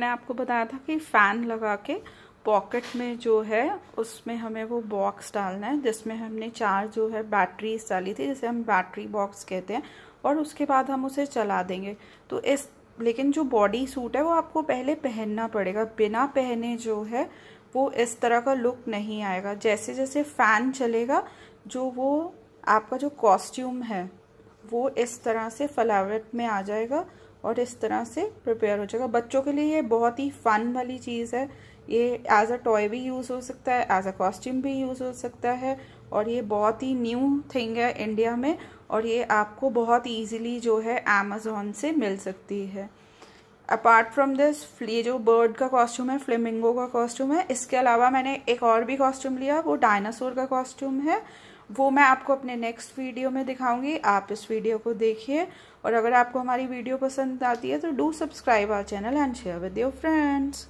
मैंने आपको बताया था कि फ़ैन लगा के पॉकेट में जो है, उसमें हमें वो बॉक्स डालना है, जिसमें हमने चार जो है बैटरीज डाली थी, जिसे हम बैटरी बॉक्स कहते हैं, और उसके बाद हम उसे चला देंगे। तो इस, लेकिन जो बॉडी सूट है, वो आपको पहले पहनना पड़ेगा। बिना पहने जो है, वो इस तरह का लुक नहीं आएगा। जैसे जैसे फ़ैन चलेगा, जो वो आपका जो कॉस्ट्यूम है, वो इस तरह से फ्लावट में आ जाएगा और इस तरह से प्रिपेयर हो जाएगा। बच्चों के लिए ये बहुत ही फन वाली चीज़ है। ये एज अ टॉय भी यूज़ हो सकता है एज अ कॉस्ट्यूम भी यूज़ हो सकता है और ये बहुत ही न्यू थिंग है इंडिया में और ये आपको बहुत ईजीली जो है अमेज़ोन से मिल सकती है। अपार्ट फ्रॉम दिस ये जो बर्ड का कॉस्ट्यूम है फ्लेमिंगो का कॉस्ट्यूम है, इसके अलावा मैंने एक और भी कॉस्ट्यूम लिया, वो डायनासोर का कॉस्ट्यूम है। वो मैं आपको अपने नेक्स्ट वीडियो में दिखाऊँगी। आप इस वीडियो को देखिए। और अगर आपको हमारी वीडियो पसंद आती है तो do subscribe our channel and share with your friends